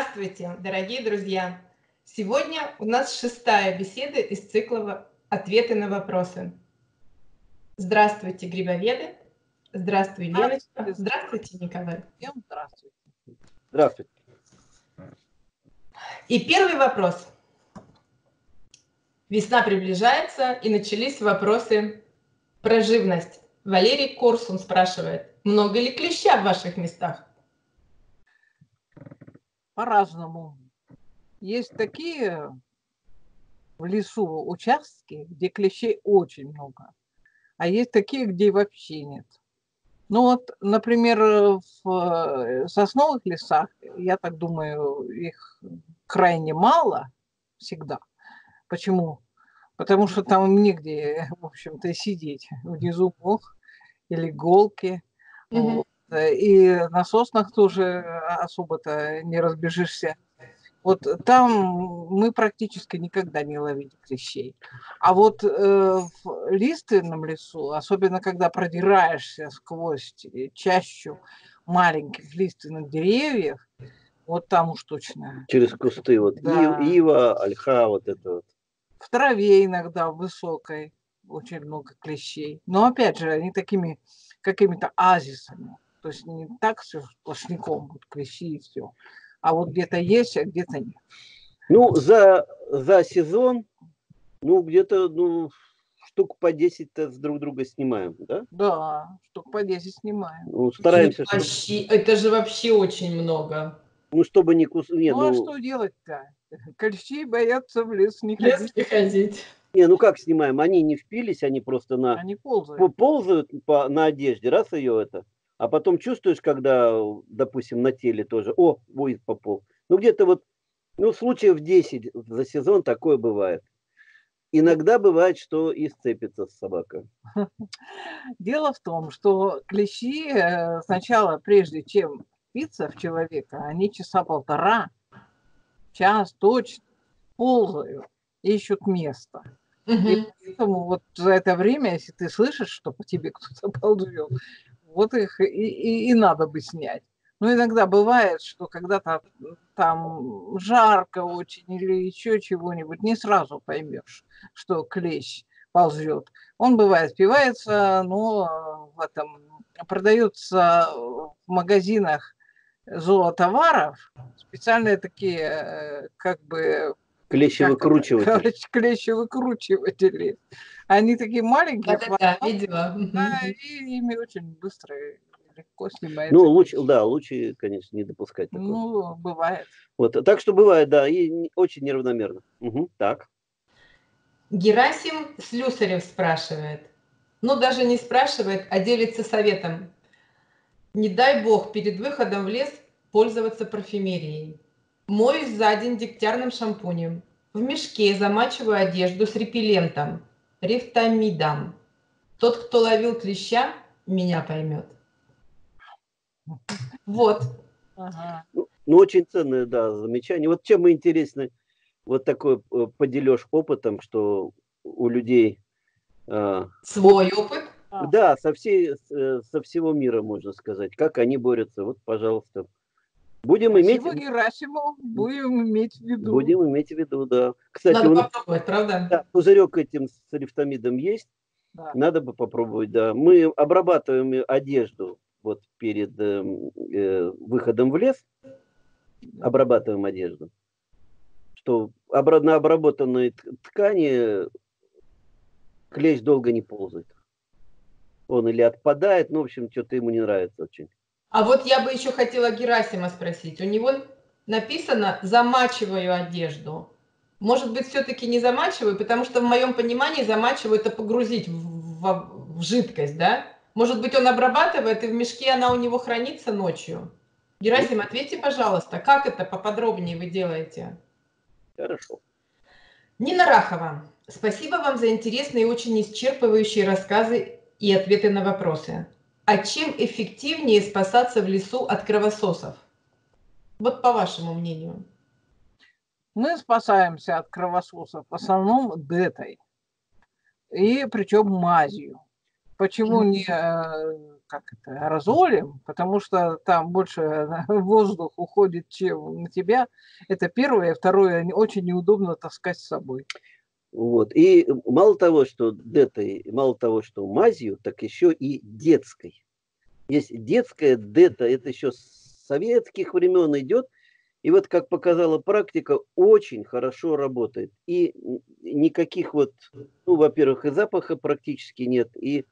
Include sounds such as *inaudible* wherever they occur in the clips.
Здравствуйте, дорогие друзья! Сегодня у нас шестая беседа из цикла «Ответы на вопросы». Здравствуйте, грибоведы! Здравствуй, Леночка! Здравствуйте, Николай! Всем здравствуйте! Здравствуйте! И первый вопрос. Весна приближается, и начались вопросы про живность. Валерий Корсун спрашивает, много ли клеща в ваших местах? По-разному. Есть такие в лесу участки, где клещей очень много, а есть такие, где вообще нет. Ну вот, например, в э, сосновых лесах, я так думаю, их крайне мало всегда. Почему? Потому что там негде, в общем-то, сидеть. Внизу мох или голки. Mm-hmm. Вот. И на соснах тоже особо-то не разбежишься. Вот там мы практически никогда не ловили клещей. А вот э, в лиственном лесу, особенно когда продираешься сквозь чащу маленьких лиственных деревьев, вот там уж точно. Через кусты, вот да. ива, ольха, вот это вот. В траве иногда высокой очень много клещей. Но опять же, они такими какими-то азисами. То есть не так все сплошняком, вот клещи и все а вот где-то есть, а где-то нет. Ну, за, за сезон, ну, где-то, ну, штук по 10-то с друг друга снимаем, да? Да, штук по 10 снимаем. Ну, стараемся. Это, чтобы... это же вообще очень много. Ну, чтобы не кус... Не, ну, а ну, а что делать-то? *laughs* Клещи боятся в лес не лес ходить. Не ходить. Не, ну как снимаем? Они не впились, они просто на... Они ползают. Ползают по, на одежде, раз ее это а потом чувствуешь, когда, допустим, на теле тоже, о, будет попол. Ну, где-то вот, ну, случаев 10 за сезон такое бывает. Иногда бывает, что и сцепится с собакой. *laughs* Дело в том, что клещи э, сначала, прежде чем питься в человека, они часа полтора, час точно ползают, ищут место. Угу. И поэтому вот за это время, если ты слышишь, что по тебе кто-то *laughs* ползет, вот их и, и, и надо бы снять. Но иногда бывает, что когда-то там жарко очень или еще чего-нибудь, не сразу поймешь, что клещ ползет. Он бывает спивается, но в этом продаются в магазинах зоотоваров специальные такие э, как бы Клещевыкручиватели. Клещевыкручиватели. Они такие маленькие. Да, да, да, видела. Да, и ими очень быстро легко снимается. Ну, лучше, да, лучше, конечно, не допускать такого. Ну, бывает. Вот, так что бывает, да, и очень неравномерно. Угу, так. Герасим Слюсарев спрашивает. Ну, даже не спрашивает, а делится советом. Не дай бог перед выходом в лес пользоваться парфюмерией. Моюсь за день дегтярным шампунем. В мешке замачиваю одежду с репеллентом, рефтамидом. Тот, кто ловил клеща, меня поймет. Вот. Ага. Ну, ну, очень ценное, да, замечание. Вот чем мы интересны, вот такой э, поделешь опытом, что у людей... Э, Свой опыт? Да, со, всей, э, со всего мира, можно сказать. Как они борются. Вот, пожалуйста, Будем иметь... Герасимов будем иметь в виду. Будем иметь в виду, да. Кстати, Надо он, попробовать, правда? Да, пузырек этим с рифтомидом есть. Да. Надо бы попробовать, да. Мы обрабатываем одежду вот перед э, э, выходом в лес. Обрабатываем одежду. Что на обработанной ткани клещ долго не ползает. Он или отпадает, ну, в общем, что-то ему не нравится очень. А вот я бы еще хотела Герасима спросить. У него написано «замачиваю одежду». Может быть, все-таки не замачиваю, потому что в моем понимании замачиваю – это погрузить в, в, в жидкость, да? Может быть, он обрабатывает, и в мешке она у него хранится ночью? Герасим, ответьте, пожалуйста, как это поподробнее вы делаете? Хорошо. Нина Рахова, спасибо вам за интересные и очень исчерпывающие рассказы и ответы на вопросы. А чем эффективнее спасаться в лесу от кровососов? Вот по вашему мнению. Мы спасаемся от кровососов в основном детой. И причем мазью. Почему не э, как это, аэрозолем, потому что там больше *laughs* воздух уходит, чем на тебя. Это первое. Второе, очень неудобно таскать с собой. Вот. И мало того, что детой, мало того, что мазью, так еще и детской. Есть детская дета, это еще с советских времен идет – и вот, как показала практика, очень хорошо работает. И никаких вот, ну, во-первых, и запаха практически нет, и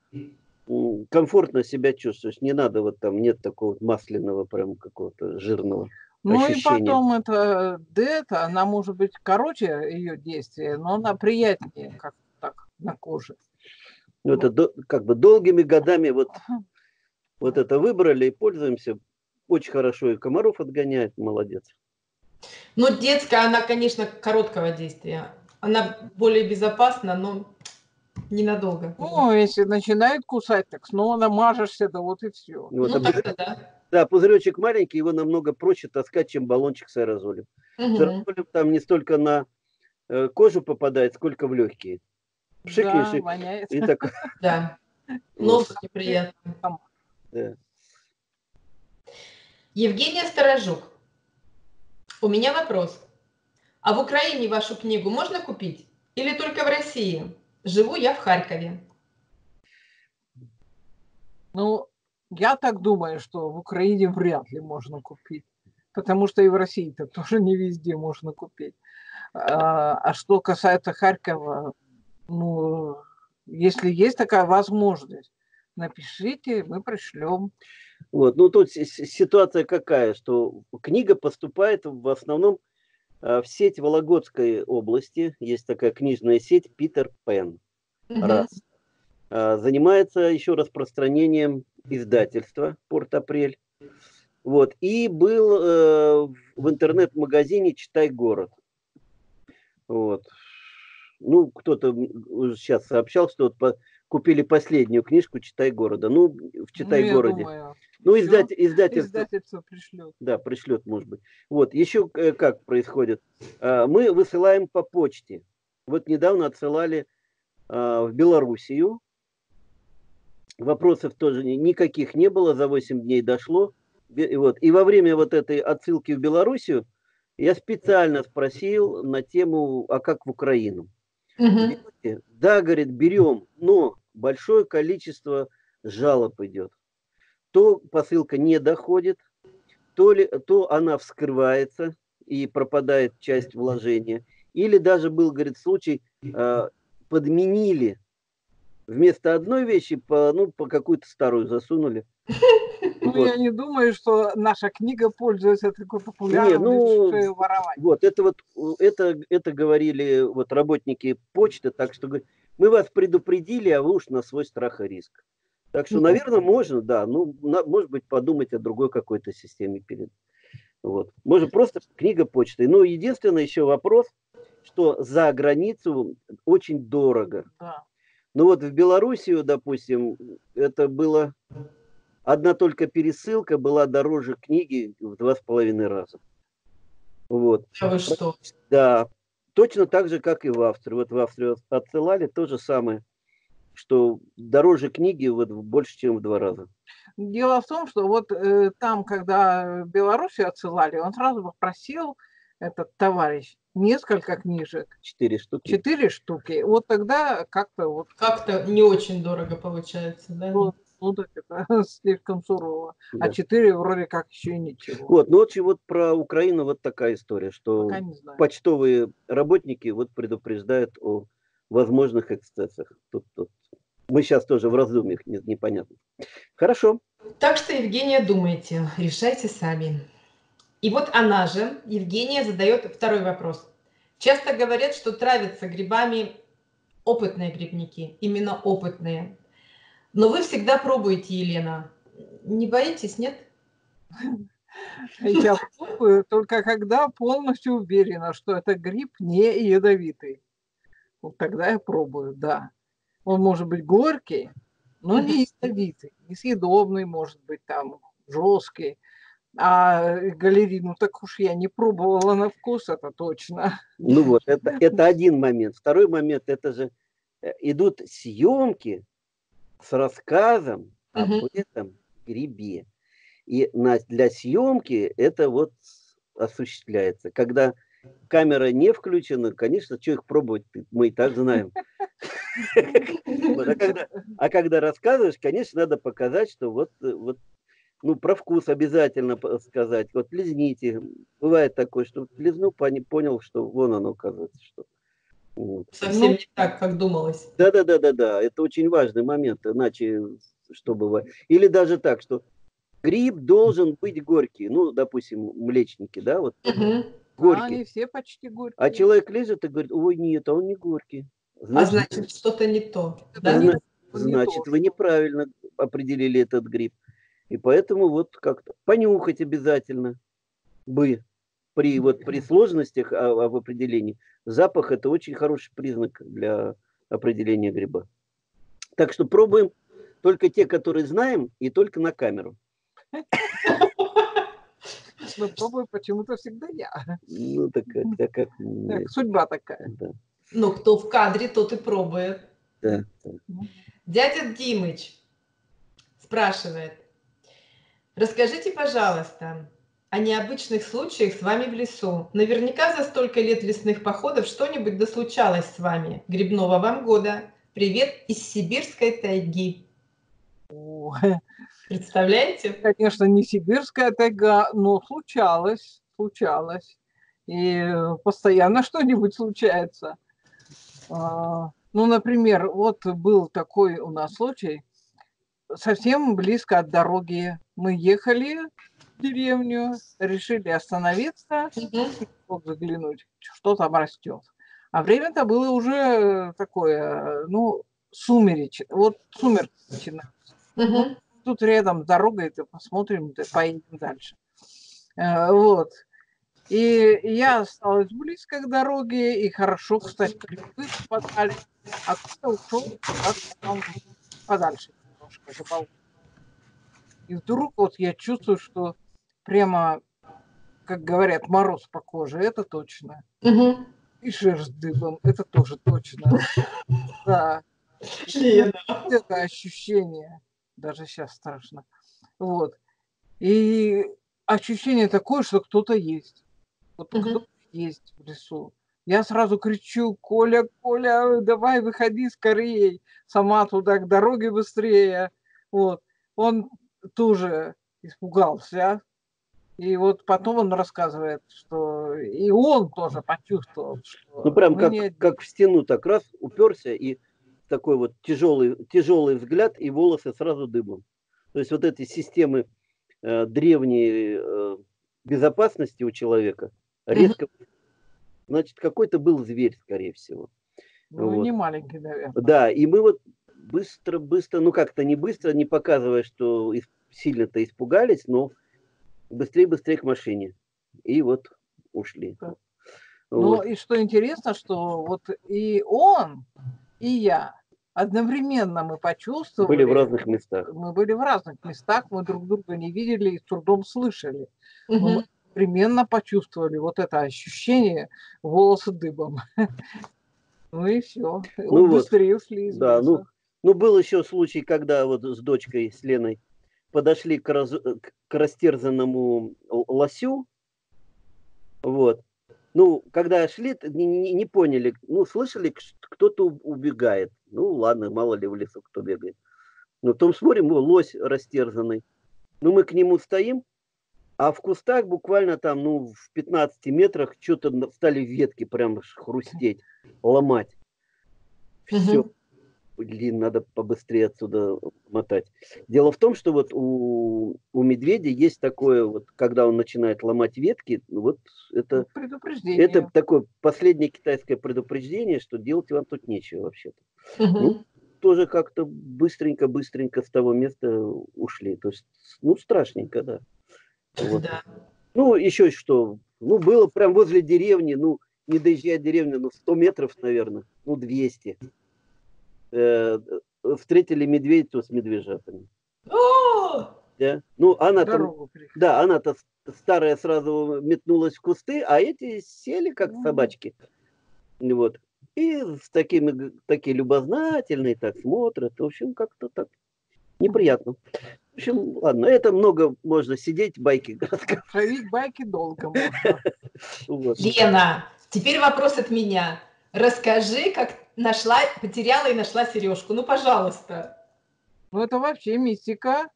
комфортно себя чувствуешь. Не надо вот там, нет такого масляного прям какого-то жирного ну ощущения. и потом это дета, она может быть короче ее действие, но она приятнее как так на коже. Ну, это до, как бы долгими годами вот, вот это выбрали и пользуемся очень хорошо и комаров отгоняет, молодец. Ну, детская, она, конечно, короткого действия. Она более безопасна, но ненадолго. Ну, если начинает кусать, так снова намажешься, да вот и все. Ну, ну так да. Да, пузыречек маленький, его намного проще таскать, чем баллончик с аэрозолем. Угу. С аэрозолем там не столько на э, кожу попадает, сколько в легкие. Пшикаешь да, и, воняет. и так. *laughs* *laughs* Да, нос неприятный. Да. Евгения Сторожук. У меня вопрос. А в Украине вашу книгу можно купить? Или только в России? Живу я в Харькове. Ну, я так думаю, что в Украине вряд ли можно купить. Потому что и в России-то тоже не везде можно купить. А, а что касается Харькова, ну, если есть такая возможность, напишите, мы пришлем. Вот. Ну, тут ситуация какая, что книга поступает в основном а, в сеть Вологодской области. Есть такая книжная сеть Питер Пен. Угу. Раз. Занимается еще распространением издательства Порт-Апрель. Вот. И был э, в интернет-магазине «Читай город». Вот. Ну, кто-то сейчас сообщал, что вот по, купили последнюю книжку «Читай города». Ну, в «Читай ну, городе». Думаю, ну, издатель, издательство, издательство пришлет. Да, пришлет, может быть. Вот, еще э, как происходит. А, мы высылаем по почте. Вот недавно отсылали а, в Белоруссию. Вопросов тоже никаких не было, за 8 дней дошло. И, вот, и во время вот этой отсылки в Белоруссию я специально спросил на тему, а как в Украину? Угу. Да, говорит, берем, но большое количество жалоб идет то посылка не доходит, то, ли, то она вскрывается и пропадает часть вложения. Или даже был, говорит, случай, э, подменили вместо одной вещи по, ну, по какую-то старую засунули. *laughs* Ну, вот. я не думаю, что наша книга пользуется такой популярностью, ну, что ее воровать. Вот, это вот, это, это говорили вот работники почты, так что мы вас предупредили, а вы уж на свой страх и риск. Так что, наверное, можно, да, ну, на, может быть, подумать о другой какой-то системе перед. Вот. Может, просто книга почты. Ну, единственный еще вопрос, что за границу очень дорого. Да. Ну вот в Белоруссию, допустим, это было одна только пересылка была дороже книги в два с половиной раза. Вот. А вы что? Да, точно так же, как и в Австрии. Вот в Австрию отсылали то же самое что дороже книги вот больше, чем в два раза. Дело в том, что вот э, там, когда Белоруссию отсылали, он сразу попросил этот товарищ несколько книжек. Четыре штуки. Четыре штуки. Вот тогда как-то вот... Как-то не очень дорого получается, да? Вот. Ну так это *laughs* слишком сурово. А да. А четыре вроде как еще и ничего. Вот, ну вот, вот про Украину вот такая история, что почтовые работники вот предупреждают о возможных эксцессах. Тут, тут мы сейчас тоже в раздумьях, непонятно. Хорошо. Так что, Евгения, думайте, решайте сами. И вот она же, Евгения, задает второй вопрос. Часто говорят, что травятся грибами опытные грибники, именно опытные. Но вы всегда пробуете, Елена. Не боитесь, нет? Я пробую только когда полностью уверена, что это гриб не ядовитый. Вот тогда я пробую, да. Он может быть горький, но не *laughs* ядовитый, несъедобный, может быть там жесткий. А галерей, ну так уж я не пробовала на вкус, это точно. Ну вот, это, *laughs* это один момент. Второй момент, это же э, идут съемки с рассказом об угу. этом грибе. И на, для съемки это вот осуществляется. Когда камера не включена, конечно, что их пробовать, мы и так знаем. *laughs* А, а когда рассказываешь, конечно, надо показать, что вот, вот ну, про вкус обязательно сказать. Вот лизните. Бывает такое, что лизну, понял, что вон оно, оказывается, что. Совсем ну, не так, как думалось. Да, да, да, да, да. Это очень важный момент. Иначе что бывает? Или даже так, что гриб должен быть горький. Ну, допустим, млечники, да, вот. Угу. Горький. А, они все почти горькие. А человек лежит и говорит, ой, нет, а он не горький. Значит, а значит, что-то не то. Да? Значит, значит вы неправильно определили этот гриб. И поэтому вот как-то понюхать обязательно бы при, вот, при сложностях а, об определении. Запах – это очень хороший признак для определения гриба. Так что пробуем только те, которые знаем, и только на камеру. Но пробую почему-то всегда я. Ну, так, так как... Так, судьба такая. Да. Ну, кто в кадре, тот и пробует. Да. Дядя Димыч спрашивает. Расскажите, пожалуйста, о необычных случаях с вами в лесу. Наверняка за столько лет лесных походов что-нибудь дослучалось с вами. Грибного вам года. Привет из сибирской тайги. Представляете? Конечно, не сибирская тайга, но случалось, случалось. И постоянно что-нибудь случается. А, ну, например, вот был такой у нас случай, совсем близко от дороги. Мы ехали в деревню, решили остановиться, угу. заглянуть, что там растет. А время-то было уже такое, ну, сумеречное. Вот сумерки начинаются. Угу. Тут рядом дорога, это посмотрим, поедем дальше. Э, вот. И я осталась близко к дороге, и хорошо, кстати, грибы подали, а кто ушел подальше немножко за И вдруг вот я чувствую, что прямо, как говорят, мороз по коже, это точно. Угу. И шерсть дыбом, это тоже точно. *laughs* Да. Это ощущение даже сейчас страшно. Вот. И ощущение такое, что кто-то есть. Вот кто-то есть в лесу. Я сразу кричу, Коля, Коля, давай выходи скорее, сама туда к дороге быстрее. Вот. Он тоже испугался. И вот потом он рассказывает, что и он тоже почувствовал, что... Ну, прям как, не... как в стену так раз уперся и такой вот тяжелый, тяжелый взгляд, и волосы сразу дыбом. То есть вот эти системы э, древней э, безопасности у человека резко... Mm-hmm. Значит, какой-то был зверь, скорее всего. Ну, вот. не маленький, наверное. Да, и мы вот быстро-быстро, ну как-то не быстро, не показывая, что сильно-то испугались, но быстрее-быстрее к машине. И вот ушли. Да. Ну вот. и что интересно, что вот и он, и я одновременно мы почувствовали. Были в разных местах. Мы были в разных местах, мы друг друга не видели и с трудом слышали. Угу. Мы одновременно почувствовали вот это ощущение волосы дыбом. *laughs* Ну и все. Ну Быстрее вот, ушли из Да, ну, ну был еще случай, когда вот с дочкой, с Леной, подошли к, раз, к растерзанному лосю, вот, ну, когда шли, не, не, не поняли, ну, слышали, кто-то убегает. Ну, ладно, мало ли в лесу кто бегает. Но потом смотрим, о, лось растерзанный. Ну, мы к нему стоим, а в кустах буквально там, ну, в 15 метрах что-то стали ветки прям хрустеть, ломать. Все блин, надо побыстрее отсюда мотать. Дело в том, что вот у, у медведя есть такое, вот, когда он начинает ломать ветки, вот это, предупреждение. это такое последнее китайское предупреждение, что делать вам тут нечего вообще-то. Угу. Ну, тоже как-то быстренько-быстренько с того места ушли. То есть, ну, страшненько, да. Вот. да. Ну, еще что, ну, было прям возле деревни, ну, не доезжая деревню, ну, 100 метров, наверное, ну, 200 э, встретили медведицу с медвежатами. Да? Ну, она там, да, она-то старая сразу метнулась в кусты, а эти сели как собачки. Вот. И с такими, такие любознательные, так смотрят. В общем, как-то так. Неприятно. В общем, ладно, это много можно сидеть, байки рассказывать. байки долго можно. *laughs* Лена, теперь вопрос от меня. Расскажи, как нашла, потеряла и нашла сережку. Ну, пожалуйста. Ну, это вообще мистика,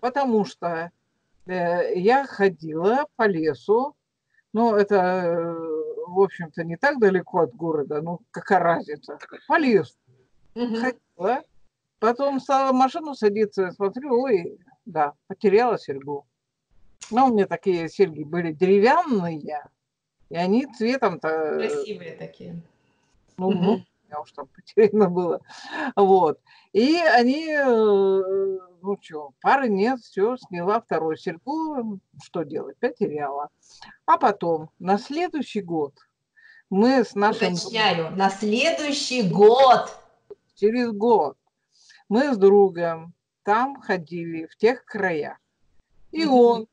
потому что э, я ходила по лесу, ну, это, э, в общем-то, не так далеко от города, ну, какая разница, по лесу. Угу. Ходила, потом стала в машину садиться, смотрю, ой, да, потеряла серьгу. Ну, у меня такие серьги были деревянные, и они цветом-то... Э, Красивые такие. Ну, угу. ну меня уж там потеряно было. Вот. И они, э, ну что, пары нет, все, сняла вторую серьгу, что делать, потеряла. А потом, на следующий год, мы с нашим... Уточняю, на следующий год. Через год. Мы с другом там ходили, в тех краях. И он,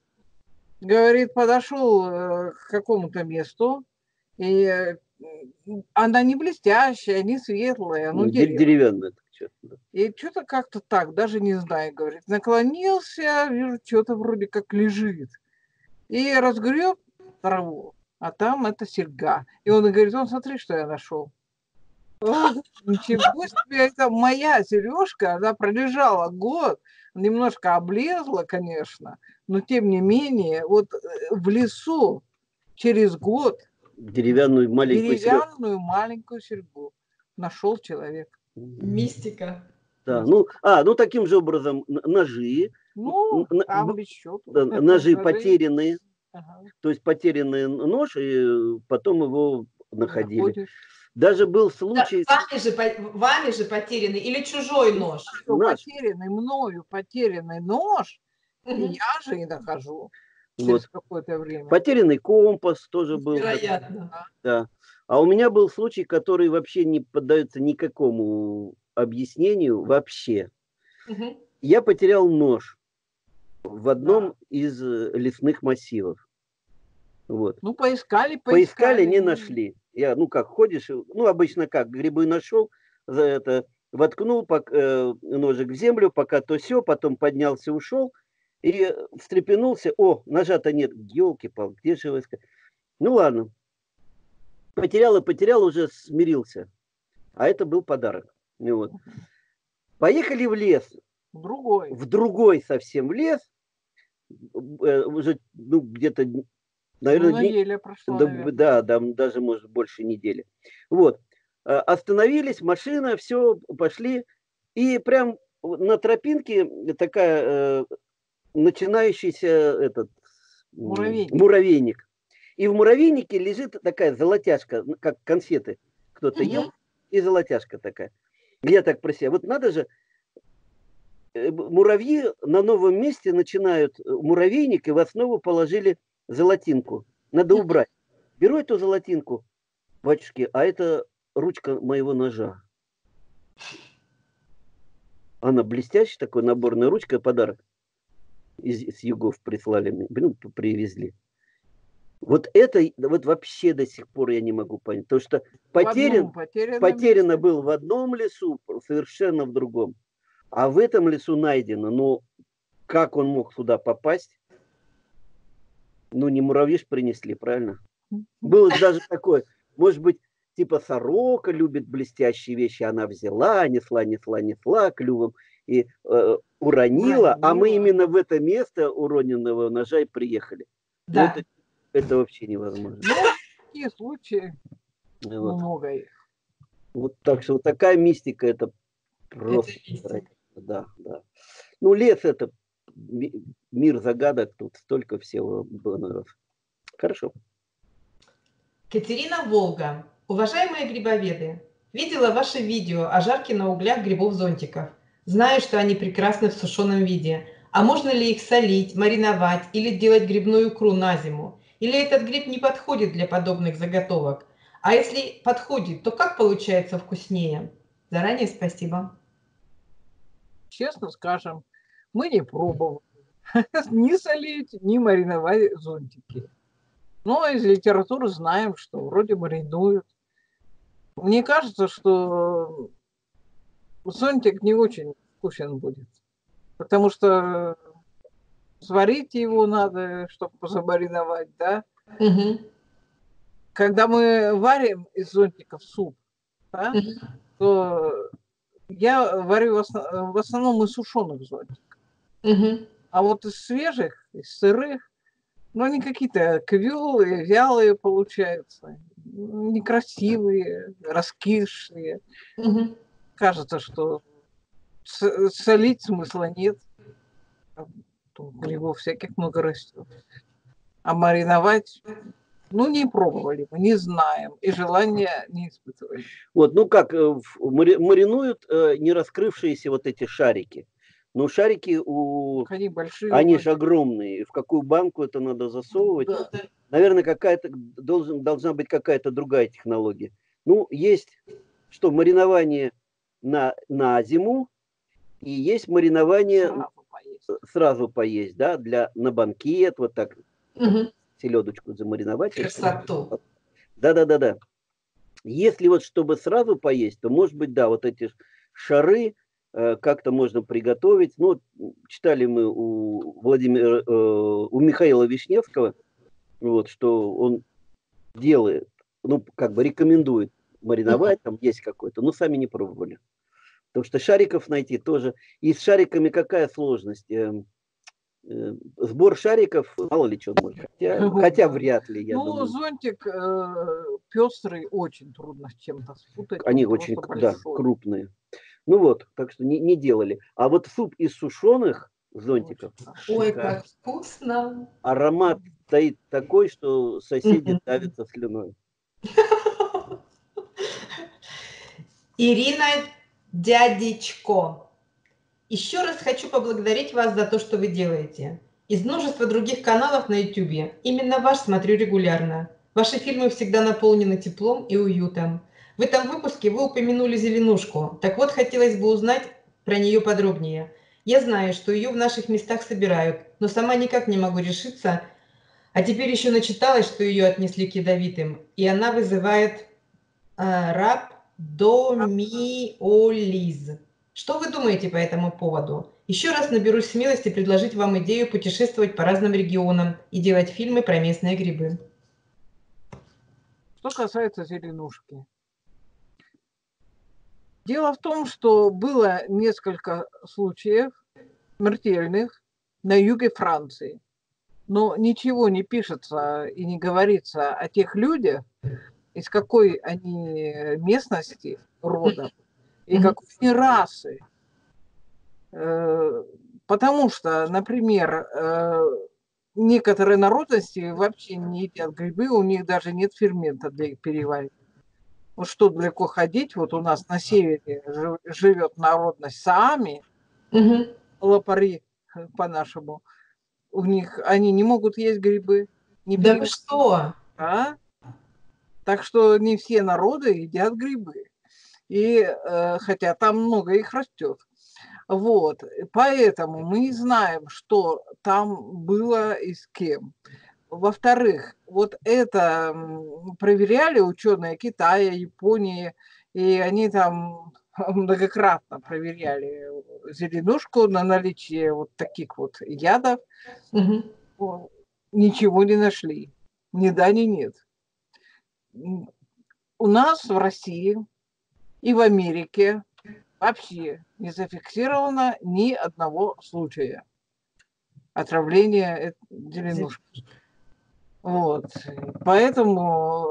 говорит, подошел э, к какому-то месту, и э, она не блестящая, не светлая, ну, ну деревянная. деревянная. И что-то как-то так, даже не знаю, говорит. Наклонился, вижу, что-то вроде как лежит. И разгреб траву, а там это серьга. И он говорит, он смотри, что я нашел. *laughs* Ничего себе, это моя сережка, она пролежала год, немножко облезла, конечно, но тем не менее, вот э, в лесу через год деревянную маленькую деревянную серьгу. маленькую серьгу нашел человек. Мистика. Да, ну, а, ну таким же образом ножи. Ну, там еще. Ножи, ножи потерянные. Ага. То есть потерянный нож, и потом его находили. Находишь. Даже был случай... Да, вами, же, вами же потерянный или чужой нож? Наш. Потерянный, мною потерянный нож, угу. и я же и нахожу через вот. какое-то время. Потерянный компас тоже был. Вероятно. Да. А у меня был случай, который вообще не поддается никакому объяснению вообще. Угу. Я потерял нож в одном да. из э, лесных массивов. Вот. Ну, поискали, поискали. Поискали, не нашли. Я, ну, как ходишь, ну, обычно как, грибы нашел, за это воткнул э, ножик в землю, пока то все, потом поднялся, ушел, и встрепенулся, о, ножа-то нет, елки-пал, где же войска? Ну ладно, потерял и потерял, уже смирился. А это был подарок. Ну, вот. Поехали в лес. В другой. В другой совсем в лес. Э, уже ну, где-то, наверное, ну, неделя прошла, да, наверное. да, да, даже может больше недели. Вот. А, остановились, машина, все, пошли. И прям на тропинке такая э, начинающийся этот муравейник. муравейник. И в муравейнике лежит такая золотяшка, как конфеты. Кто-то угу. ел, и золотяшка такая. Я так про себя. Вот надо же, э, муравьи на новом месте начинают э, муравейник, и в основу положили золотинку. Надо убрать. Беру эту золотинку, батюшки, а это ручка моего ножа. Она блестящая, такой наборная ручка, подарок из, из югов прислали, ну, привезли. Вот это вот вообще до сих пор я не могу понять. То, что потерян, потеряно был в одном лесу, совершенно в другом. А в этом лесу найдено. Но как он мог туда попасть? Ну, не муравьиш принесли, правильно? Было даже такое, может быть, типа сорока любит блестящие вещи, она взяла, несла, несла, несла клювом и э, уронила, а мы именно в это место уроненного ножа и приехали. Да. это, это вообще невозможно. Ну, такие случаи вот. много их. Вот так что вот такая мистика, это просто... Это да, да. Ну, лес это мир загадок, тут столько всего было. Хорошо. Катерина Волга. Уважаемые грибоведы, видела ваше видео о жарке на углях грибов-зонтиков. Знаю, что они прекрасны в сушеном виде. А можно ли их солить, мариновать или делать грибную икру на зиму? Или этот гриб не подходит для подобных заготовок? А если подходит, то как получается вкуснее? Заранее спасибо. Честно скажем, мы не пробовали *laughs* ни солить, ни мариновать зонтики. Но из литературы знаем, что вроде маринуют. Мне кажется, что зонтик не очень вкусен будет. Потому что сварить его надо, чтобы замариновать, да? Угу. Когда мы варим из зонтиков суп, да, угу. то я варю в, основ, в основном из сушеных зонтиков. Угу. А вот из свежих, из сырых, ну, они какие-то квелые, вялые получаются, некрасивые, раскисшие. Угу. Кажется, что солить смысла нет. Грибов всяких много растет. А мариновать, ну, не пробовали мы, не знаем. И желания не испытывали. Вот, ну как, э, маринуют э, не раскрывшиеся вот эти шарики. Но шарики у... Они большие. Они же огромные. В какую банку это надо засовывать? Да. Наверное, какая-то должен, должна быть какая-то другая технология. Ну, есть что, маринование на, на зиму, и есть маринование сразу поесть, сразу поесть да, для, на банкет, вот так угу. селедочку замариновать. Красоту. Да-да-да-да. Если вот чтобы сразу поесть, то может быть, да, вот эти шары э, как-то можно приготовить. Ну, читали мы у Владимира, э, у Михаила Вишневского, вот, что он делает, ну, как бы рекомендует мариновать, там есть какой-то, но сами не пробовали. Потому что шариков найти тоже. И с шариками какая сложность? Эм, э, сбор шариков, мало ли что может. Хотя, *laughs* хотя вряд ли, я ну, думаю. зонтик э, пестрый очень трудно с чем-то спутать. Они очень да, крупные. Ну вот, так что не, не делали. А вот суп из сушеных зонтиков. Ой, как вкусно. Аромат стоит такой, что соседи давятся слюной. *laughs* Ирина Дядечко, еще раз хочу поблагодарить вас за то, что вы делаете. Из множества других каналов на YouTube именно ваш смотрю регулярно. Ваши фильмы всегда наполнены теплом и уютом. В этом выпуске вы упомянули «Зеленушку». Так вот, хотелось бы узнать про нее подробнее. Я знаю, что ее в наших местах собирают, но сама никак не могу решиться. А теперь еще начиталась, что ее отнесли к ядовитым, и она вызывает э, раб Домиолиз. Что вы думаете по этому поводу? Еще раз наберусь смелости предложить вам идею путешествовать по разным регионам и делать фильмы про местные грибы. Что касается зеленушки. Дело в том, что было несколько случаев смертельных на юге Франции. Но ничего не пишется и не говорится о тех людях, из какой они местности, рода, и какой они расы. Э, потому что, например, э, некоторые народности вообще не едят грибы, у них даже нет фермента для их переваривания. Вот что далеко ходить, вот у нас на севере живет народность Саами, угу. лапари по-нашему, у них они не могут есть грибы. Не да что? А? Так что не все народы едят грибы. И э, хотя там много их растет. Вот, поэтому мы не знаем, что там было и с кем. Во-вторых, вот это проверяли ученые Китая, Японии, и они там *laughs* многократно проверяли зеленушку на наличие вот таких вот ядов. Угу. Ничего не нашли. Ни да, ни нет у нас в России и в Америке вообще не зафиксировано ни одного случая отравления зеленушки. Вот. Поэтому,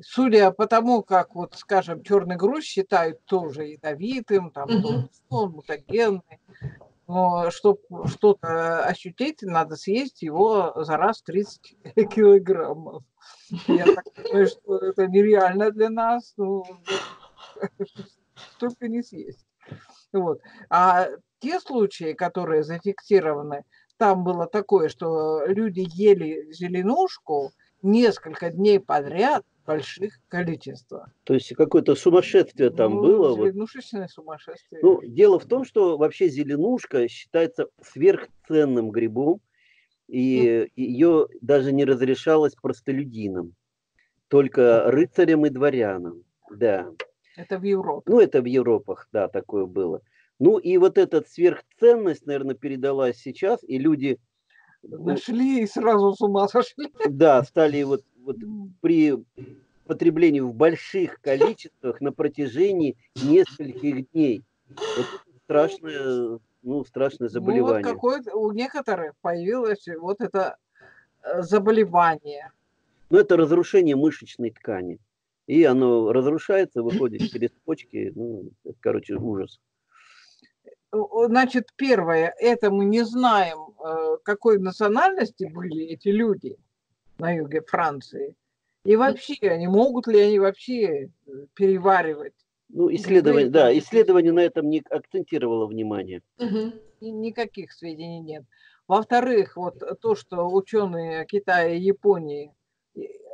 судя по тому, как, вот, скажем, черный груз считают тоже ядовитым, там, он мутагенный, но чтобы что-то ощутить, надо съесть его за раз 30 *laughs* килограммов. Я так думаю, что это нереально для нас, ну, *laughs* только не съесть. Вот. А те случаи, которые зафиксированы, там было такое, что люди ели зеленушку несколько дней подряд в больших количествах. То есть какое-то сумасшествие там ну, было? Зеленушечное вот. сумасшествие. Ну, дело в том, что вообще зеленушка считается сверхценным грибом, и ее даже не разрешалось простолюдинам, только рыцарям и дворянам, да. Это в Европе. Ну, это в Европах, да, такое было. Ну и вот эта сверхценность, наверное, передалась сейчас, и люди... Нашли и сразу с ума сошли. Да, стали вот, вот при потреблении в больших количествах на протяжении нескольких дней. Вот страшное, ну, страшное заболевание. Ну, вот какое у некоторых появилось вот это э, заболевание. Ну, это разрушение мышечной ткани. И оно разрушается, выходит через почки. Ну, это, короче, ужас. Значит, первое, это мы не знаем, э, какой национальности были эти люди на юге Франции. И вообще, они могут ли они вообще э, переваривать? Ну, исследование, да, исследование на этом не акцентировало внимание. Угу. Никаких сведений нет. Во-вторых, вот то, что ученые Китая и Японии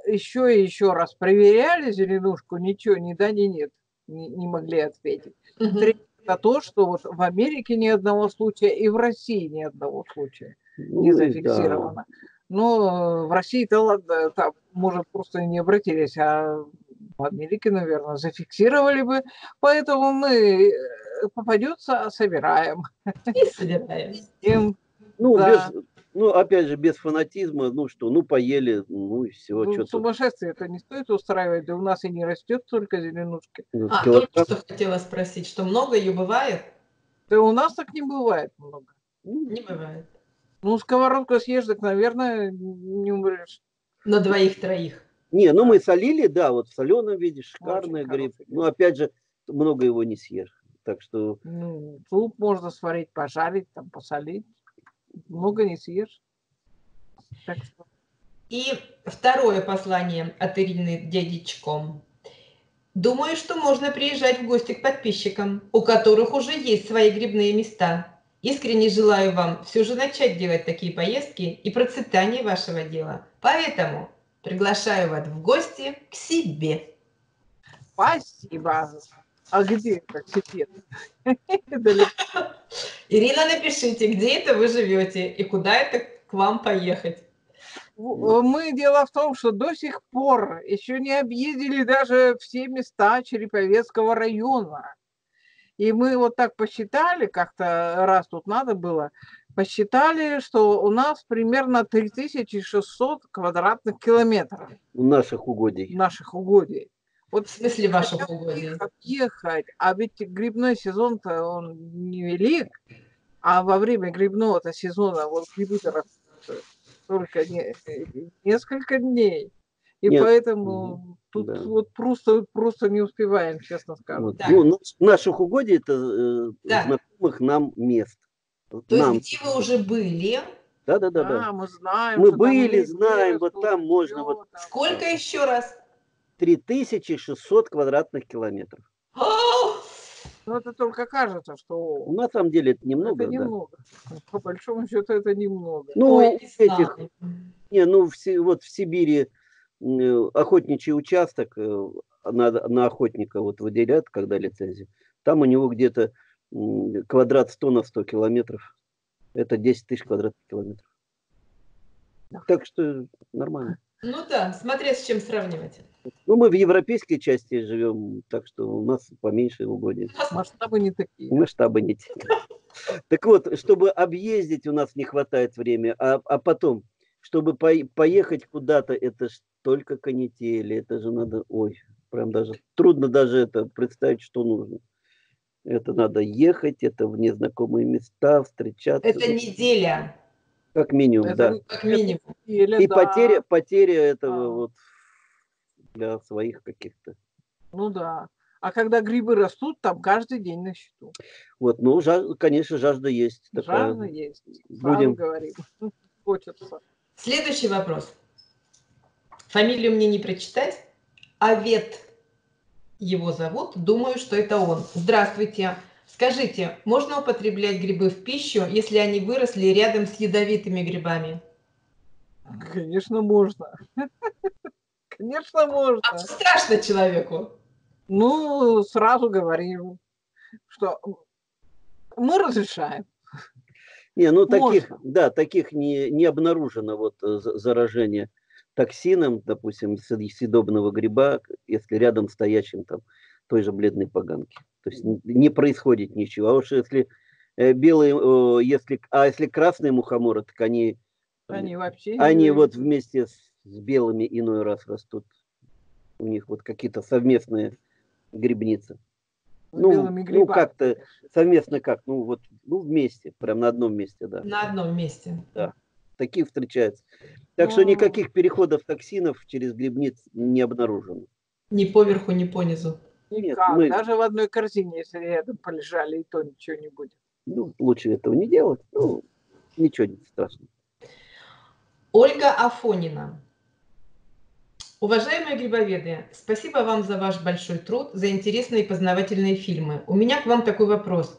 еще и еще раз проверяли зеленушку, ничего, ни да, ни нет, не, не могли ответить. Угу. Третье, то, что вот в Америке ни одного случая и в России ни одного случая ну, не зафиксировано. Да. Но в России-то ладно, там, может, просто не обратились, а в Америке, наверное, зафиксировали бы. Поэтому мы э, попадется, собираем. И собираем. Ну, да. без, ну, опять же, без фанатизма, ну что, ну поели, ну и все. Ну, что сумасшествие это не стоит устраивать, да у нас и не растет только зеленушки. Ну, а, только что хотела спросить, что много ее бывает? Да у нас так не бывает много. Ну, не бывает. Ну, сковородка съешь, так, наверное, не умрешь. На двоих-троих. Не, ну мы солили, да, вот в соленом виде, шикарный гриб. Ну, опять же, много его не съешь. Так что... Ну, суп можно сварить, пожарить, там, посолить много не съешь. Так что... И второе послание от Ирины дядечком. Думаю, что можно приезжать в гости к подписчикам, у которых уже есть свои грибные места. Искренне желаю вам все же начать делать такие поездки и процветание вашего дела. Поэтому приглашаю вас в гости к себе. Спасибо. А где это секрет? *laughs* Ирина, напишите, где это вы живете и куда это к вам поехать. Мы дело в том, что до сих пор еще не объездили даже все места Череповецкого района. И мы вот так посчитали, как-то раз тут надо было, посчитали, что у нас примерно 3600 квадратных километров. Наших угодий. Наших угодий. Вот в смысле ваших угодий? Ехать, а ведь грибной сезон-то он невелик, а во время грибного-то сезона вот грибы-то только не, несколько дней. И Нет. поэтому тут да. вот просто, просто не успеваем, честно скажу. Вот. Да. Ну, наших угодий это э, да. знакомых нам мест. То нам. есть где вы уже были? Да, да, да, да. А, мы знаем. Мы были, знаем, вот там можно. Вот... Сколько еще раз? 3600 квадратных километров. Ну, это только кажется, что... На самом деле это немного. Это немного. Да. По большому счету это немного. Ну, Ой, этих... Не, ну, в, вот в Сибири охотничий участок э, на, на охотника вот выделяют, когда лицензия. Там у него где-то квадрат 100 на 100 километров. Это 10 тысяч квадратных километров. Так что нормально. Ну да, смотря с чем сравнивать. Ну, мы в европейской части живем, так что у нас поменьше угодий. *laughs* Масштабы не такие. Масштабы не те. Так вот, чтобы объездить, у нас не хватает времени, а, а потом, чтобы по, поехать куда-то, это ж только канители, это же надо, ой, прям даже трудно даже это представить, что нужно. Это надо ехать, это в незнакомые места, встречаться. Это неделя. Как минимум, это, да. Как минимум. И да. потеря, потеря этого а. вот для своих каких-то. Ну да. А когда грибы растут, там каждый день на счету. Вот, ну, жаж, конечно, жажда есть. Такая. Жажда есть. Будем говорить. *laughs* Хочется. Следующий вопрос. Фамилию мне не прочитать. Авет его зовут. Думаю, что это он. Здравствуйте. Скажите, можно употреблять грибы в пищу, если они выросли рядом с ядовитыми грибами? Конечно, можно. *laughs* Конечно, можно. А страшно человеку? Ну, сразу говорим, что мы разрешаем. Не, ну таких, можно. да, таких не, не обнаружено вот э, заражение токсином, допустим, съедобного гриба, если рядом стоящим там той же бледной поганки. То есть не происходит ничего. А уж если э, белые, если, а если красные мухоморы, так они, они вообще они вот вместе с, с белыми иной раз растут. У них вот какие-то совместные грибницы. ну, ну как-то совместно как, ну вот, ну вместе, прям на одном месте, да. На одном месте. Да, такие встречаются. Так Но... что никаких переходов токсинов через грибниц не обнаружено. Ни поверху, ни по Нет, мы... Даже в одной корзине, если рядом полежали, и то ничего не будет. Ну, лучше этого не делать. Ну, ничего не страшного. Ольга Афонина. Уважаемые грибоведы, спасибо вам за ваш большой труд, за интересные и познавательные фильмы. У меня к вам такой вопрос.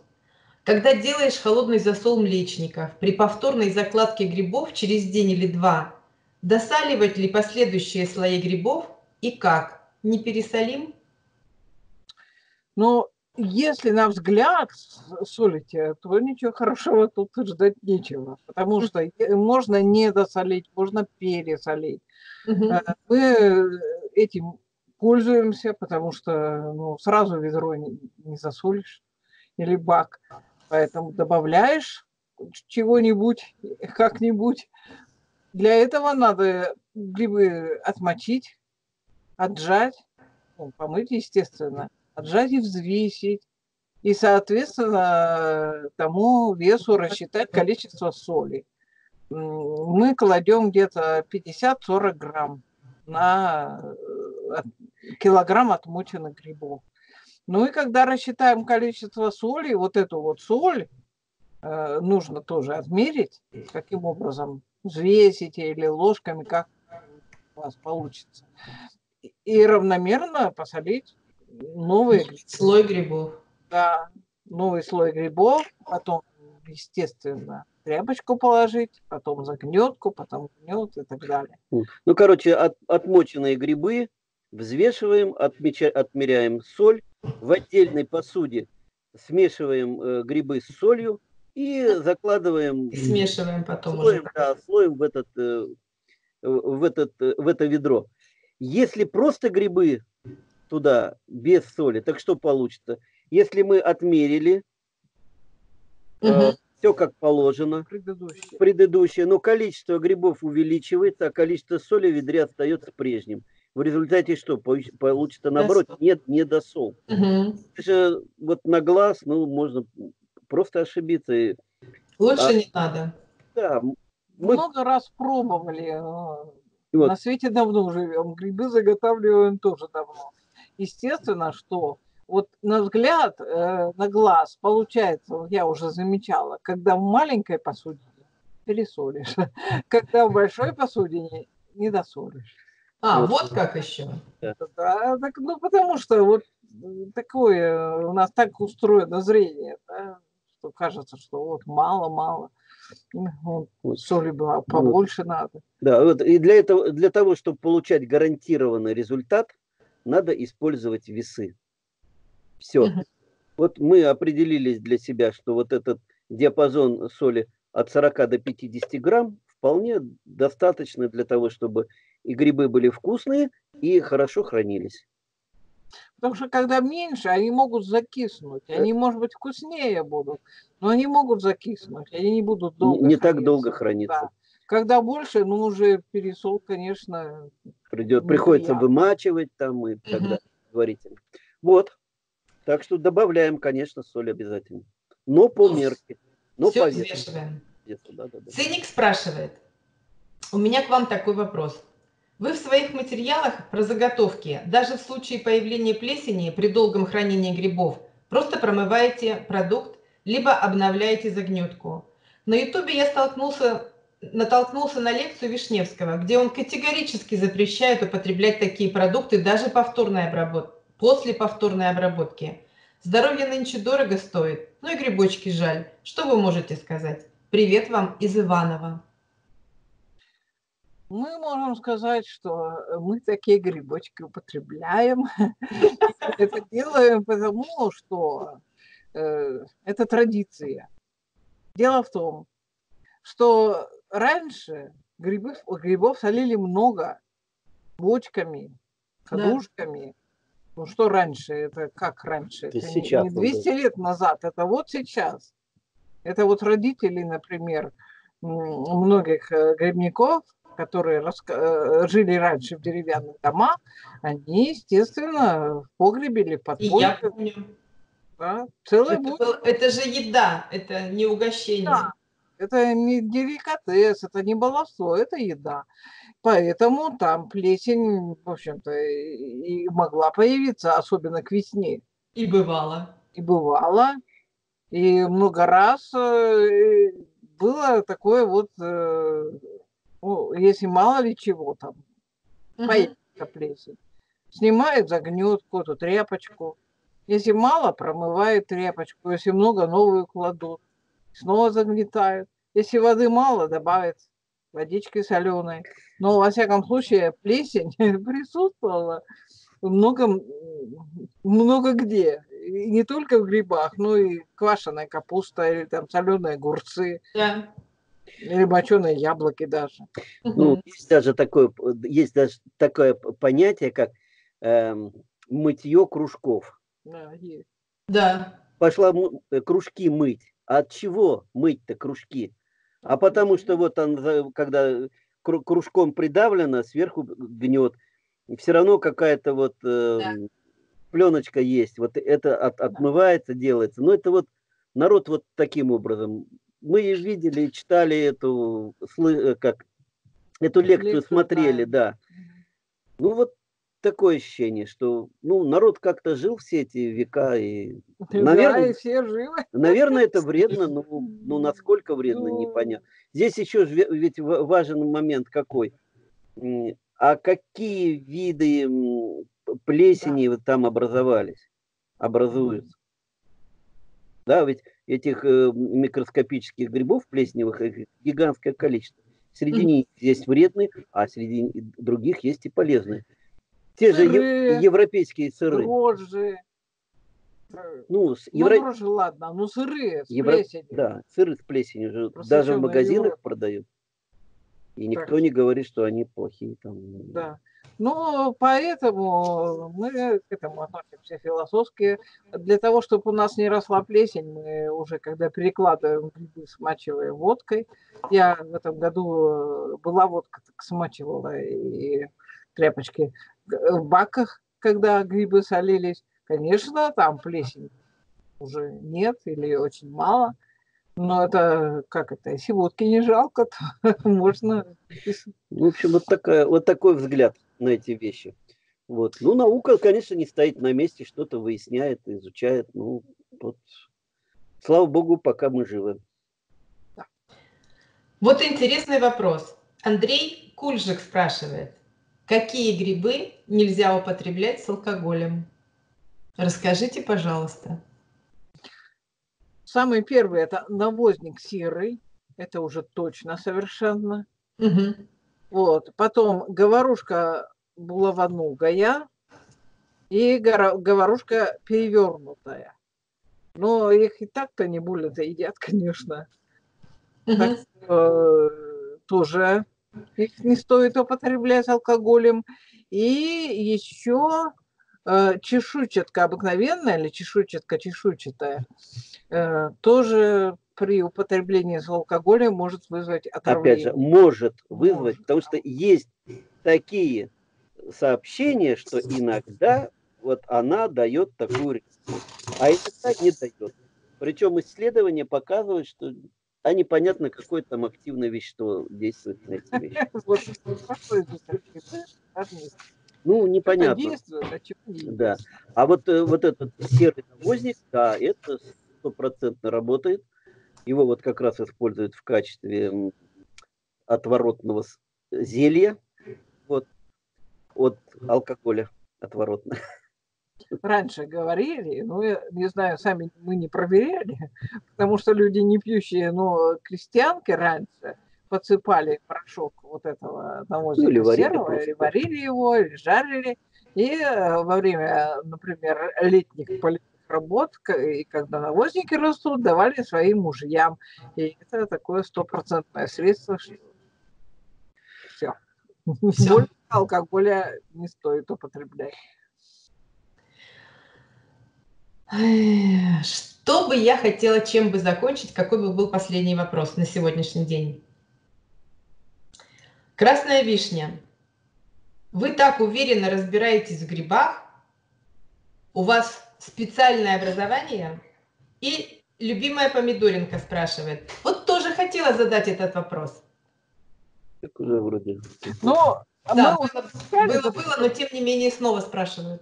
Когда делаешь холодный засол млечников, при повторной закладке грибов через день или два, досаливать ли последующие слои грибов и как? Не пересолим? Ну, если на взгляд солите, то ничего хорошего тут ждать нечего, потому что можно не досолить, можно пересолить. Угу. Мы этим пользуемся, потому что ну, сразу ведро не, не засолишь или бак. Поэтому добавляешь чего-нибудь, как-нибудь. Для этого надо грибы отмочить, отжать, ну, помыть, естественно, отжать и взвесить. И, соответственно, тому весу рассчитать количество соли. Мы кладем где-то 50-40 грамм на э, килограмм отмоченных грибов. Ну и когда рассчитаем количество соли, вот эту вот соль э, нужно тоже отмерить, каким образом взвесить или ложками, как у вас получится. И равномерно посолить новый слой грибов. Да, новый слой грибов, потом, естественно, тряпочку положить, потом загнетку, потом гнет и так далее. Ну, короче, от, отмоченные грибы взвешиваем, отмеча, отмеряем соль, в отдельной посуде смешиваем э, грибы с солью и закладываем... И смешиваем потом слоем, уже. Да, слоем в, этот, э, в, этот, э, в это ведро. Если просто грибы туда без соли, так что получится? Если мы отмерили угу. э, все как положено, предыдущее. предыдущее, но количество грибов увеличивается, а количество соли в ведре остается прежним. В результате что? Получится наоборот, нет недосол. Угу. Это вот на глаз, ну, можно просто ошибиться. Лучше а, не надо. Да. Мы... Много раз пробовали. Вот. На свете давно живем. Грибы заготавливаем тоже давно естественно, что вот на взгляд, э, на глаз получается, я уже замечала, когда в маленькой посуде пересолишь, *laughs* когда в большой посуде не досолишь. А, вот, вот как еще. Да, так, ну потому что вот такое у нас так устроено зрение, да, что кажется, что вот мало-мало. Вот, соли было побольше вот. надо. Да, вот и для этого, для того, чтобы получать гарантированный результат, надо использовать весы. Все. Угу. Вот мы определились для себя, что вот этот диапазон соли от 40 до 50 грамм вполне достаточно для того, чтобы и грибы были вкусные и хорошо хранились. Потому что когда меньше, они могут закиснуть. Они, может быть, вкуснее будут, но они могут закиснуть. Они не будут долго Не, не так долго храниться. Да. Когда больше, ну, уже пересол, конечно, Придет, приходится вымачивать там и угу. тогда говорите. Вот. Так что добавляем, конечно, соль обязательно. Но по мерке. Но Все по взвешиваем. Весу, да, да, да. Циник спрашивает. У меня к вам такой вопрос. Вы в своих материалах про заготовки, даже в случае появления плесени при долгом хранении грибов, просто промываете продукт, либо обновляете загнетку. На ютубе я столкнулся натолкнулся на лекцию Вишневского, где он категорически запрещает употреблять такие продукты даже повторной обработ... после повторной обработки. Здоровье нынче дорого стоит, ну и грибочки жаль. Что вы можете сказать? Привет вам из Иванова. Мы можем сказать, что мы такие грибочки употребляем. *laughs* Это делаем потому, что э, это традиция. Дело в том, что раньше грибов, грибов солили много бочками, кадушками. Ну что раньше? Это как раньше? Это это сейчас. Не 200 лет назад, это вот сейчас. Это вот родители, например, многих э, грибников, которые раска- жили раньше в деревянных домах, они, естественно, в погребе или под И я помню. Да, целый это, был, это же еда, это не угощение. Да. Это не деликатес, это не баловство, это еда. Поэтому там плесень, в общем-то, и могла появиться, особенно к весне. И бывало. И бывало. И много раз э, было такое вот, э, ну, если мало ли чего там, угу. появится плесень. Снимает, загнет какую-то тряпочку. Если мало, промывает тряпочку. Если много, новую кладут. Снова загнетают. Если воды мало, добавят водички соленой. Но, во всяком случае, плесень *laughs* присутствовала много, много где. И не только в грибах, но и квашеная капуста, или там соленые огурцы. Да. Или моченые яблоки даже. Ну, есть даже такое, есть даже такое понятие, как э, мытье кружков. Да, есть. Да. Пошла э, кружки мыть. От чего мыть-то кружки? А потому что вот он, когда кружком придавлено, сверху гнет, все равно какая-то вот э, да. пленочка есть. Вот это от, отмывается, делается. Но это вот народ вот таким образом. Мы видели, читали эту, э, как, эту лекцию, лекцию смотрели, да. да. Ну вот такое ощущение, что ну, народ как-то жил все эти века. И, да, наверное, и все живы. Наверное, это *laughs* вредно, но ну, насколько вредно, ну... непонятно. Здесь еще ведь важен момент какой. А какие виды плесени да. там образовались, образуются? Да, ведь этих э, микроскопических грибов плесневых гигантское количество. Среди них есть вредные, а среди других есть и полезные. Те сыры, же европейские сыры. Дрожжи. Ну, с ну, евро... дрожжи, ладно, ну сыры с Евро... плесенью. Да, сыры с плесенью уже даже в магазинах Европа. продают. И никто так. не говорит, что они плохие. Там. Да. Ну, поэтому мы к этому относимся философски. Для того, чтобы у нас не росла плесень, мы уже, когда перекладываем грибы, смачиваем водкой. Я в этом году была водка, так смачивала и тряпочки в баках, когда грибы солились. Конечно, там плесень уже нет или очень мало. Но это, как это, если водки не жалко, то *laughs* можно... В общем, вот, такая, вот такой взгляд на эти вещи. Вот. Ну, наука, конечно, не стоит на месте, что-то выясняет, изучает. Ну, вот. Слава богу, пока мы живы. Вот интересный вопрос. Андрей Кульжик спрашивает. Какие грибы нельзя употреблять с алкоголем? Расскажите, пожалуйста. Самый первый это навозник серый. Это уже точно совершенно. Угу. Вот. Потом говорушка булавоногая и говорушка перевернутая. Но их и так-то не больно-то едят, *laughs* конечно. Угу. Так, э, тоже их не стоит употреблять алкоголем. И еще э, чешуйчатка обыкновенная или чешуйчатка чешуйчатая э, тоже при употреблении с алкоголем может вызвать отравление. Опять же, может вызвать, может. потому что есть такие сообщения, что иногда вот она дает такую реакцию, а иногда не дает. Причем исследования показывают, что а непонятно, какое там активное вещество действует на эти вещи. *laughs* Ну, непонятно. Да. А вот, э, вот этот серый навозник, да, это стопроцентно работает. Его вот как раз используют в качестве отворотного зелья вот, от алкоголя отворотного *laughs* раньше говорили, ну, я не знаю, сами мы не проверяли, *laughs* потому что люди не пьющие, но крестьянки раньше подсыпали порошок вот этого навозника ну, или серого, просто. или варили его, или жарили. И э, во время, например, летних полетных работ, и когда навозники растут, давали своим мужьям. И это такое стопроцентное средство, что все. *laughs* Все. Больше алкоголя не стоит употреблять. Что бы я хотела, чем бы закончить, какой бы был последний вопрос на сегодняшний день? Красная вишня. Вы так уверенно разбираетесь в грибах, у вас специальное образование и любимая помидоринка спрашивает. Вот тоже хотела задать этот вопрос. Так уже вроде. Ну, да, было, было, было, но тем не менее снова спрашивают.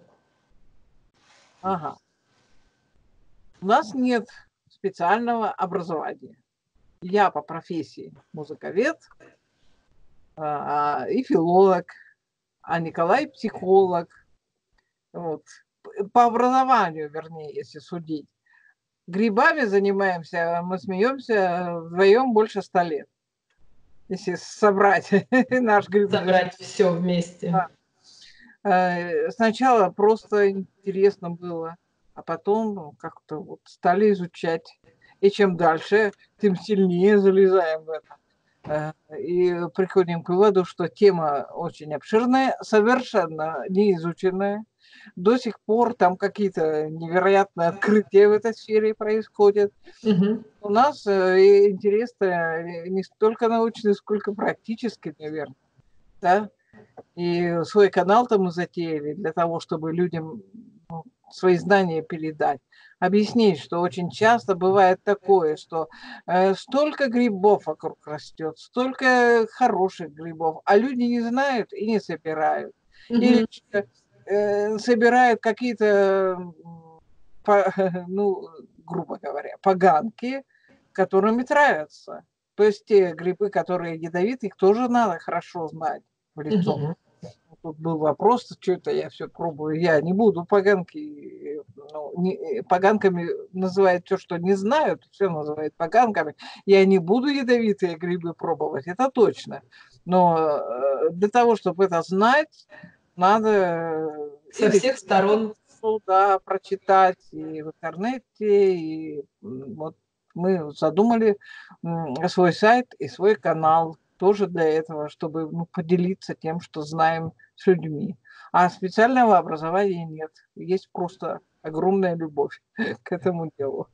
Ага. У нас нет специального образования. Я по профессии музыковед а, и филолог, а Николай психолог. Вот. По образованию, вернее, если судить. Грибами занимаемся, мы смеемся вдвоем больше ста лет. Если собрать *laughs* наш гриб. Собрать все вместе. Да. Э, сначала просто интересно было, а потом как-то вот стали изучать. И чем дальше, тем сильнее залезаем в это. Э, и приходим к выводу, что тема очень обширная, совершенно неизученная. До сих пор там какие-то невероятные открытия в этой сфере происходят. Угу. У нас э, интерес не столько научный, сколько практический, наверное. Да? И свой канал-то мы затеяли для того, чтобы людям свои знания передать. Объяснить, что очень часто бывает такое, что э, столько грибов вокруг растет, столько хороших грибов, а люди не знают и не собирают. Mm-hmm. Или э, собирают какие-то, по, *laughs* ну, грубо говоря, поганки, которыми травятся. То есть те грибы, которые ядовиты, их тоже надо хорошо знать в лицо. Угу. Тут был вопрос, что это я все пробую. Я не буду поганки, ну, не, поганками называют то, что не знают, все называют поганками. Я не буду ядовитые грибы пробовать, это точно. Но э, для того, чтобы это знать, надо... Со всех сторон. Да, прочитать и в интернете, и вот мы задумали свой сайт и свой канал тоже для этого, чтобы ну, поделиться тем, что знаем с людьми. А специального образования нет. Есть просто огромная любовь *laughs* к этому делу.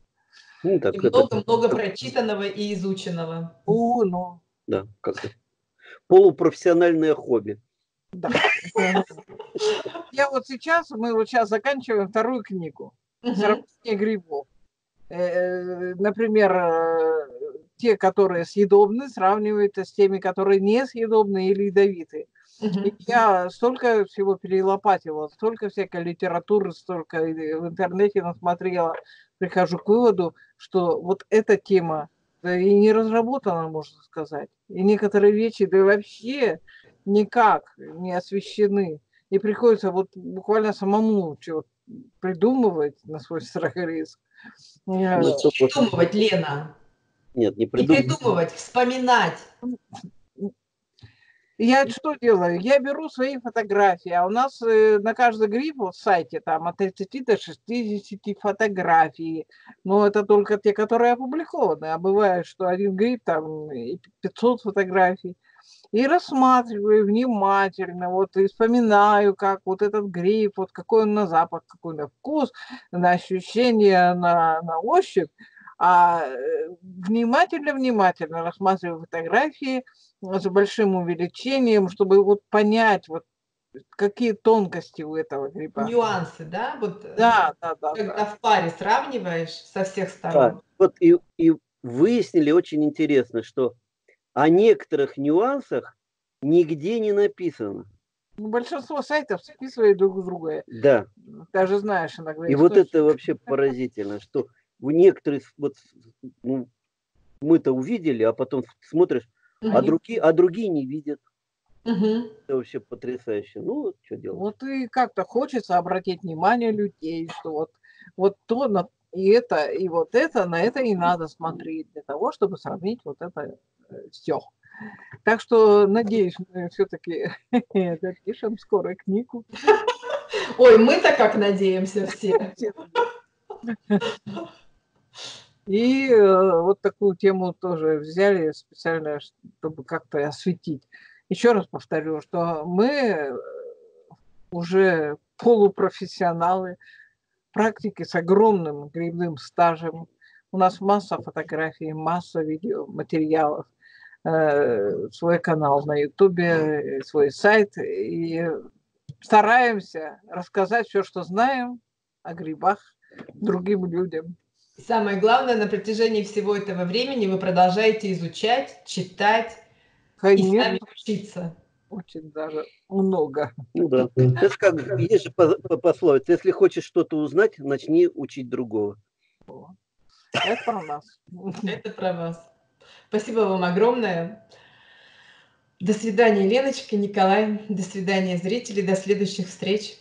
Ну, так, много-много это... прочитанного и изученного. О, ну. Да, как полупрофессиональное хобби. Да. Я вот сейчас, мы вот сейчас заканчиваем вторую книгу «Сравнение грибов». Э, э, например, э, те, которые съедобны, сравниваются с теми, которые несъедобны или ядовиты. Uh-huh. Я столько всего перелопатила, столько всякой литературы, столько в интернете насмотрела, прихожу к выводу, что вот эта тема да и не разработана, можно сказать. И некоторые вещи да вообще никак не освещены. И приходится вот буквально самому что придумывать на свой страх и риск. Не придумывать, Лена. Нет, не придумывать. Не придумывать, вспоминать. Я что делаю? Я беру свои фотографии, а у нас э, на каждый гриб в сайте там от 30 до 60 фотографий. Но это только те, которые опубликованы. А бывает, что один гриб там 500 фотографий. И рассматриваю внимательно, вот и вспоминаю, как вот этот гриб, вот какой он на запах, какой на вкус, на ощущение, на, на ощупь а внимательно-внимательно э, рассматриваю фотографии с большим увеличением, чтобы вот понять, вот какие тонкости у этого гриба. Нюансы, да? Вот, э, да, да, да. Когда да. в паре сравниваешь со всех сторон. Да. Вот и, и выяснили очень интересно, что о некоторых нюансах нигде не написано. Ну, большинство сайтов списывают друг в друга. Да. Даже знаешь иногда. И вот это вообще поразительно, что некоторые, вот, ну, мы-то увидели, а потом смотришь, угу. а, другие, а другие не видят. Угу. Это вообще потрясающе. Ну, что делать. Вот и как-то хочется обратить внимание людей, что вот, вот то на, и это, и вот это, на это и надо смотреть для того, чтобы сравнить вот это э, все. Так что, надеюсь, мы все-таки допишем *laughs* скоро книгу. Ой, мы-то как надеемся все. *laughs* И э, вот такую тему тоже взяли специально, чтобы как-то осветить. Еще раз повторю, что мы э, уже полупрофессионалы, практики с огромным грибным стажем. У нас масса фотографий, масса видеоматериалов, э, свой канал на Ютубе, свой сайт. И стараемся рассказать все, что знаем о грибах другим людям. Самое главное, на протяжении всего этого времени вы продолжаете изучать, читать Конечно. и сами учиться. Очень даже много. Ну да. Это как, есть же пословица, если хочешь что-то узнать, начни учить другого. Это про нас. Это про вас. Спасибо вам огромное. До свидания, Леночка, Николай. До свидания, зрители. До следующих встреч.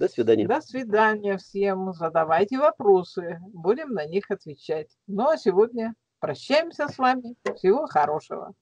До свидания. До свидания всем. Задавайте вопросы. Будем на них отвечать. Ну а сегодня прощаемся с вами. Всего хорошего.